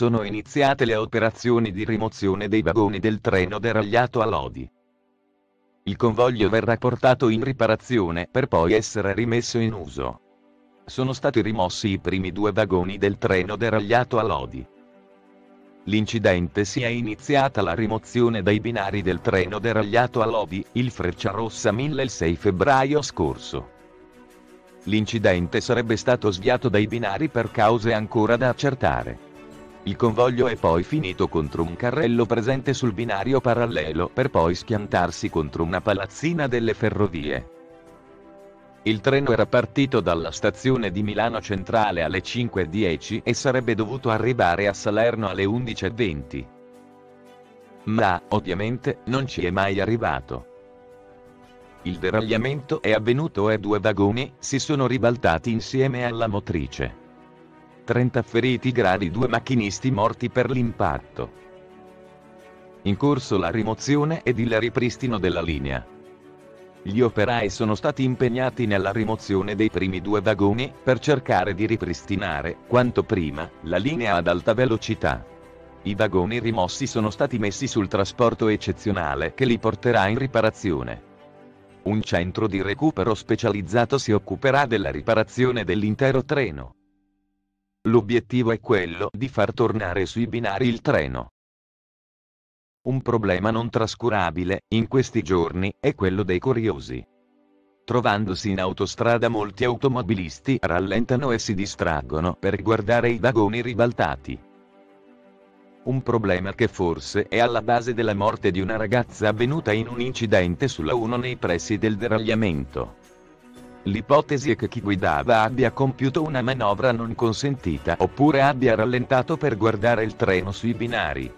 sono iniziate le operazioni di rimozione dei vagoni del treno deragliato a Lodi. Il convoglio verrà portato in riparazione per poi essere rimesso in uso. Sono stati rimossi i primi due vagoni del treno deragliato a Lodi. L'incidente si è iniziata la rimozione dai binari del treno deragliato a Lodi, il Frecciarossa 1000 il 6 febbraio scorso. L'incidente sarebbe stato sviato dai binari per cause ancora da accertare. Il convoglio è poi finito contro un carrello presente sul binario parallelo per poi schiantarsi contro una palazzina delle ferrovie. Il treno era partito dalla stazione di Milano Centrale alle 5.10 e sarebbe dovuto arrivare a Salerno alle 11.20. Ma, ovviamente, non ci è mai arrivato. Il deragliamento è avvenuto e due vagoni si sono ribaltati insieme alla motrice. 30 feriti gravi due macchinisti morti per l'impatto. In corso la rimozione ed il ripristino della linea. Gli operai sono stati impegnati nella rimozione dei primi due vagoni, per cercare di ripristinare, quanto prima, la linea ad alta velocità. I vagoni rimossi sono stati messi sul trasporto eccezionale che li porterà in riparazione. Un centro di recupero specializzato si occuperà della riparazione dell'intero treno. L'obiettivo è quello di far tornare sui binari il treno. Un problema non trascurabile, in questi giorni, è quello dei curiosi. Trovandosi in autostrada molti automobilisti rallentano e si distraggono per guardare i vagoni ribaltati. Un problema che forse è alla base della morte di una ragazza avvenuta in un incidente sulla 1 nei pressi del deragliamento. L'ipotesi è che chi guidava abbia compiuto una manovra non consentita oppure abbia rallentato per guardare il treno sui binari.